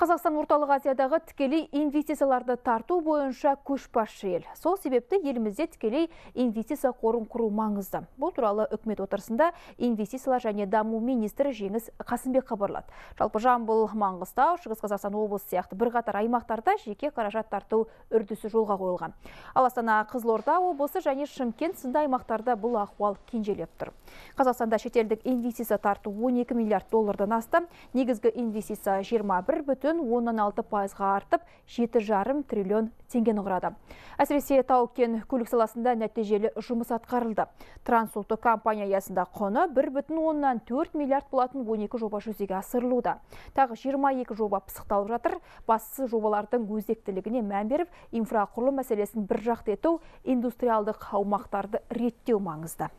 Қазақстан орталық Азиядағы тікелей инвестицияларды тарту бойынша көшбасшы ел. Сол себепті елімізде тікелей инвестиция қорын құру маңызды. Бұл туралы үкімет отырысында инвестициялар және даму министрі Жеңіс Қасымбек хабарлады. Жалпы Жамбыл, Маңғыстау, Шығыс Қазақстан облысы сияқты бірқатар аймақтарда жеке қаражат тарту үрдісі жолға қойылған. Ал Астана, Қызылорда облысы және Шымкент сынды аймақтарда бұл ахуал кенжелеп тұр. Қазақстанда шетелдік инвестиция тарту 12 миллиард доллардан асты. Негізгі инвестиция 21 бүтін оннан алты пайызға артып жеті жарым триллион теңгені құрады. Әсіресе тау кен көлік саласында нәтижелі жұмыс атқарылды. Трансұлттық компания аясында құны бір бүтін оннан төрт миллиард болатын 12 жоба жүзеге асырылуда. Тағы 22 жоба пысықталып жатыр. Бастысы жобалардың өзектілігіне мән беріп инфрақұрылым мәселесін бір жақты ету индустриалдық аумақтарды реттеу маңызды.